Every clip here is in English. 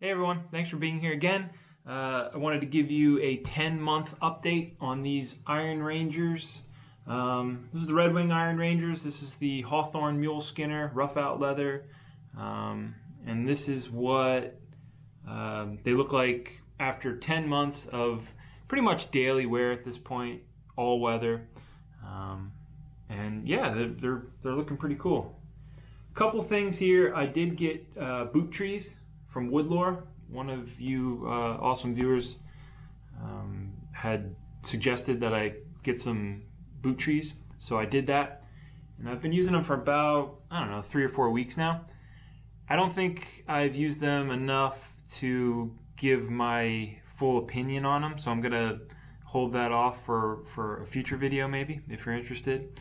Hey everyone, thanks for being here again. Uh, I wanted to give you a 10 month update on these Iron Rangers. Um, this is the Red Wing Iron Rangers. This is the Hawthorne Mule Skinner, rough out leather. Um, and this is what um, they look like after 10 months of pretty much daily wear at this point, all weather. Um, and yeah, they're, they're, they're looking pretty cool. A couple things here. I did get uh, boot trees from Woodlore. One of you uh, awesome viewers um, had suggested that I get some boot trees, so I did that. And I've been using them for about, I don't know, three or four weeks now. I don't think I've used them enough to give my full opinion on them, so I'm gonna hold that off for, for a future video maybe, if you're interested.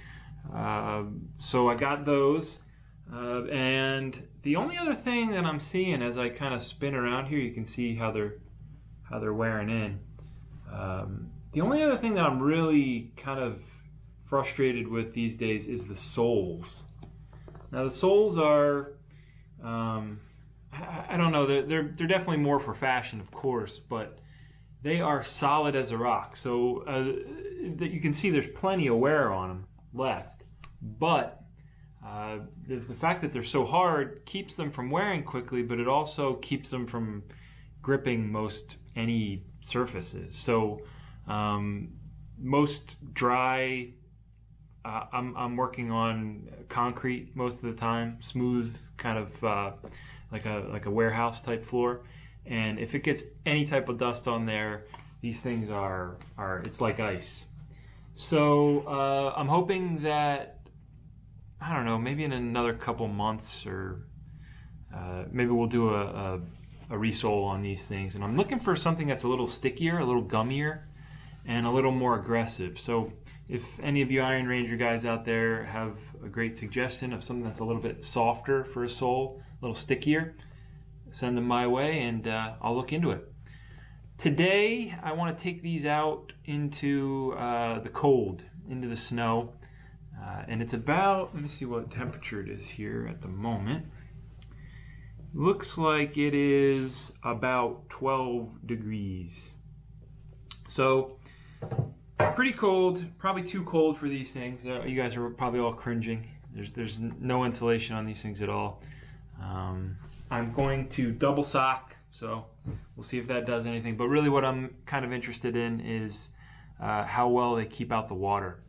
Uh, so I got those. Uh, and the only other thing that I'm seeing as I kind of spin around here, you can see how they're how they're wearing in. Um, the only other thing that I'm really kind of frustrated with these days is the soles. Now the soles are, um, I, I, don't know, they're, they're, they're definitely more for fashion, of course, but they are solid as a rock. So uh, you can see there's plenty of wear on them left, but uh, the, the, fact that they're so hard keeps them from wearing quickly, but it also keeps them from gripping most any surfaces. So um, most dry, uh, I'm, I'm working on concrete most of the time, smooth kind of uh, like a like a warehouse type floor. And if it gets any type of dust on there, these things are are it's like ice. So uh, I'm hoping that I don't know, maybe in another couple months or uh, maybe we'll do a, a, a resole on these things. And I'm looking for something that's a little stickier, a little gummier, and a little more aggressive. So if any of you Iron Ranger guys out there have a great suggestion of something that's a little bit softer for a sole, a little stickier, send them my way and uh, I'll look into it. Today, I want to take these out into uh, the cold, into the snow. Uh, and it's about, let me see what temperature it is here at the moment. Looks like it is about 12 degrees. So, pretty cold, probably too cold for these things. Uh, you guys are probably all cringing. There's, there's no insulation on these things at all. Um, I'm going to double sock, so we'll see if that does anything. But really what I'm kind of interested in is uh, how well they keep out the water.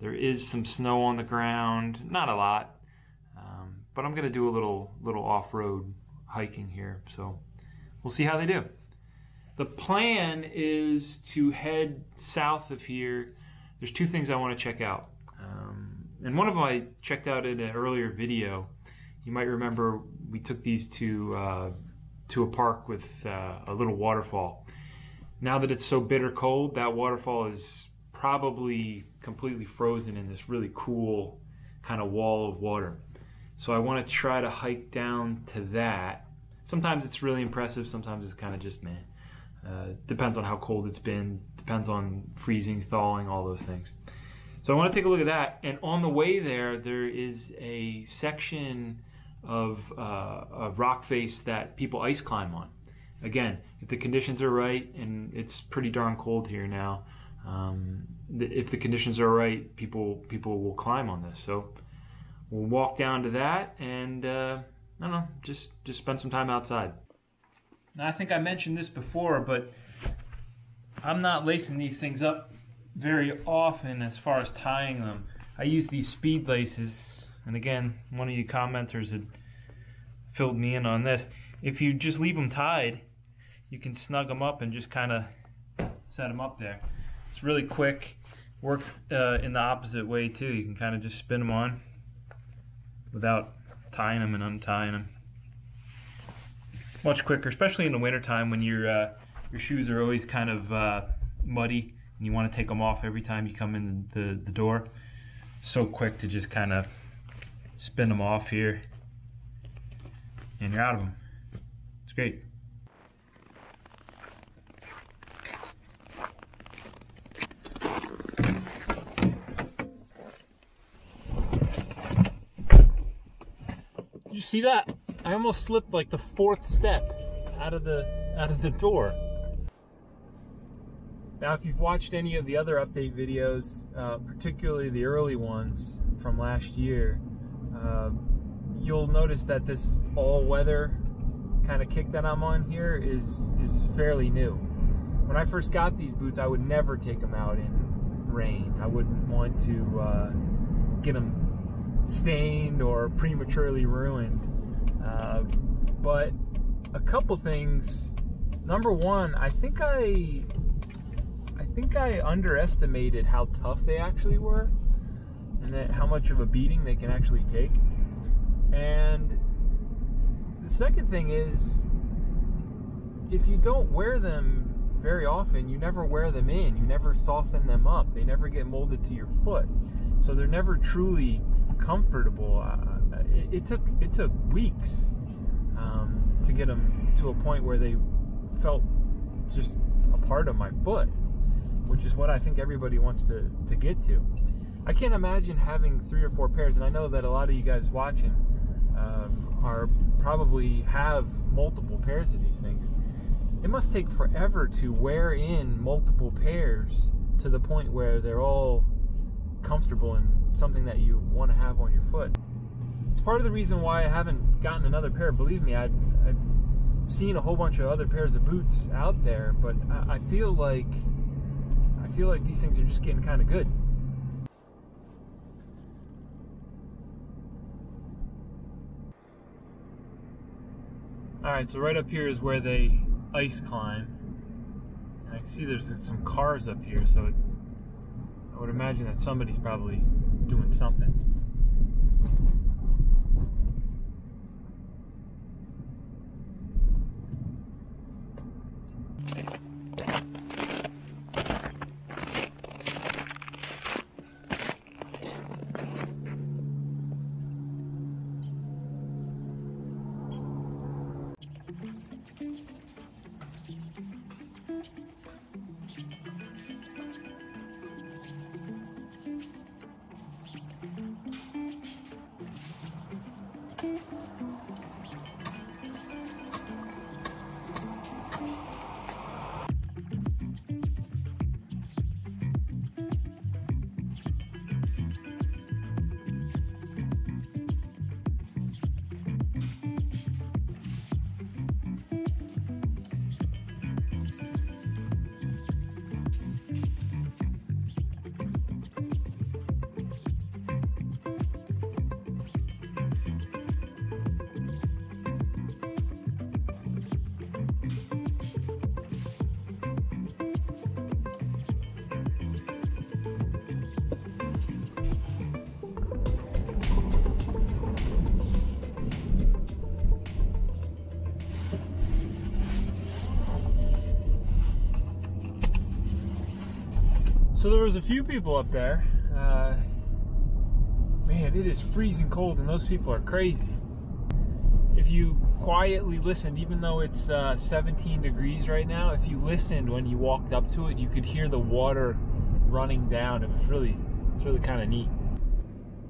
There is some snow on the ground, not a lot, um, but I'm going to do a little little off-road hiking here, so we'll see how they do. The plan is to head south of here. There's two things I want to check out, um, and one of them I checked out in an earlier video. You might remember we took these to uh, to a park with uh, a little waterfall. Now that it's so bitter cold, that waterfall is probably completely frozen in this really cool kind of wall of water. So I want to try to hike down to that. Sometimes it's really impressive, sometimes it's kind of just man. Uh, depends on how cold it's been, depends on freezing, thawing, all those things. So I want to take a look at that. And on the way there, there is a section of uh, a rock face that people ice climb on. Again, if the conditions are right, and it's pretty darn cold here now, um, if the conditions are right, people people will climb on this. So we'll walk down to that and uh, I don't know, just just spend some time outside. Now I think I mentioned this before, but I'm not lacing these things up very often as far as tying them. I use these speed laces, and again, one of you commenters had filled me in on this. If you just leave them tied, you can snug them up and just kind of set them up there. It's really quick. Works uh, in the opposite way too. You can kind of just spin them on without tying them and untying them. Much quicker, especially in the wintertime when your uh, your shoes are always kind of uh, muddy and you want to take them off every time you come in the, the door. So quick to just kind of spin them off here and you're out of them. It's great. You see that? I almost slipped like the fourth step. out of the out of the door. Now, if you've watched any of the other update videos, uh, particularly the early ones from last year, uh, you'll notice that this all-weather kind of kick that I'm on here is is fairly new. When I first got these boots, I would never take them out in rain. I wouldn't want to uh, get them stained or prematurely ruined. Uh, but a couple things. Number one, I think I I think I underestimated how tough they actually were and that how much of a beating they can actually take. And the second thing is if you don't wear them very often, you never wear them in, you never soften them up, they never get molded to your foot. So they're never truly comfortable. Uh, it, it, took it took weeks um, to get them to a point where they felt just a part of my foot, which is what I think everybody wants to, to get to. I can't imagine having three or four pairs, and I know that a lot of you guys watching um, are probably have multiple pairs of these things. It must take forever to wear in multiple pairs to the point where they're all comfortable and something that you want to have on your foot. It's part of the reason why I haven't gotten another pair. Believe me, I've, I've seen a whole bunch of other pairs of boots out there, but I, I feel like I feel like these things are just getting kind of good. Alright, so right up here is where they ice climb. And I can see there's some cars up here, so it, I would imagine that somebody's probably doing something. So there was a few people up there. Uh, man, it is freezing cold and those people are crazy. If you quietly listened, even though it's uh, 17 degrees right now, if you listened when you walked up to it, you could hear the water running down. It was really, it was really kind of neat.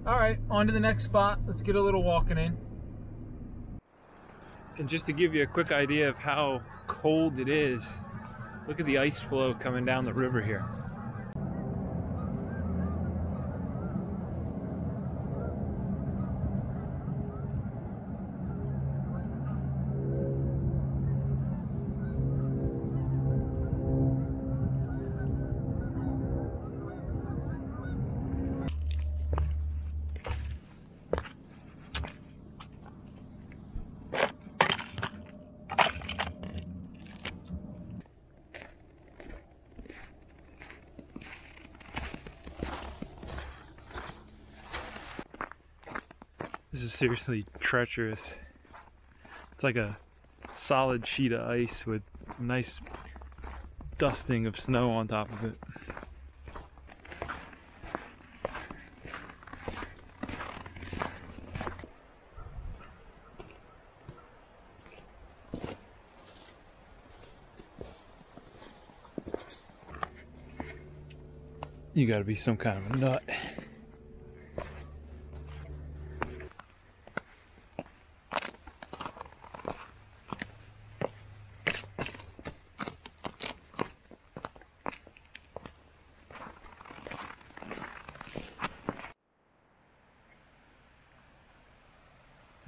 All right, on to the next spot. Let's get a little walking in. And just to give you a quick idea of how cold it is, look at the ice flow coming down the river here. Is seriously treacherous. It's like a solid sheet of ice with nice dusting of snow on top of it. You gotta be some kind of a nut.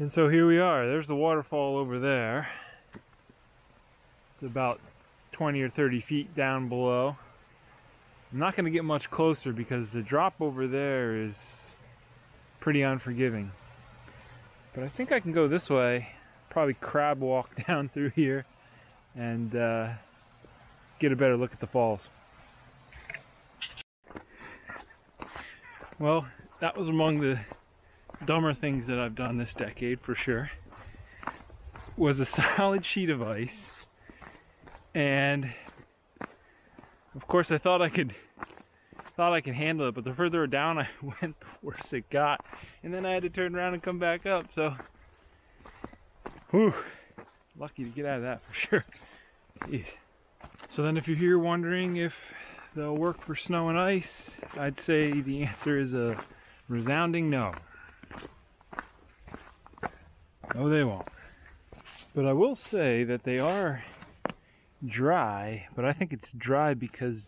And so here we are. There's the waterfall over there. It's about 20 or 30 feet down below. I'm not going to get much closer because the drop over there is pretty unforgiving. But I think I can go this way, probably crab walk down through here and uh, get a better look at the falls. Well, that was among the dumber things that I've done this decade for sure. Was a solid sheet of ice. And of course I thought I could thought I could handle it, but the further down I went, the worse it got. And then I had to turn around and come back up, so whew, lucky to get out of that for sure. Jeez. So then if you're here wondering if they'll work for snow and ice, I'd say the answer is a resounding no. No, they won't. But I will say that they are dry, but I think it's dry because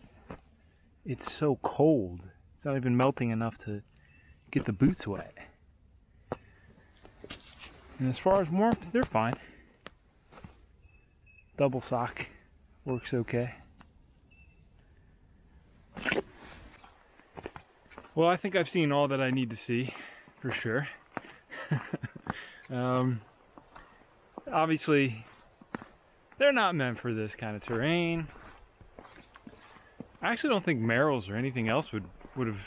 it's so cold. It's not even melting enough to get the boots wet. And as far as warmth, they're fine. Double sock works okay. Well, I think I've seen all that I need to see, for sure. um, obviously, they're not meant for this kind of terrain. I actually don't think Merrells or anything else would would have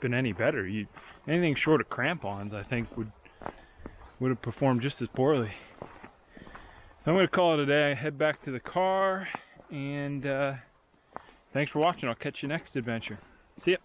been any better. You, anything short of crampons, I think would would have performed just as poorly. So I'm going to call it a day. Head back to the car, and uh, thanks for watching. I'll catch you next adventure. See ya.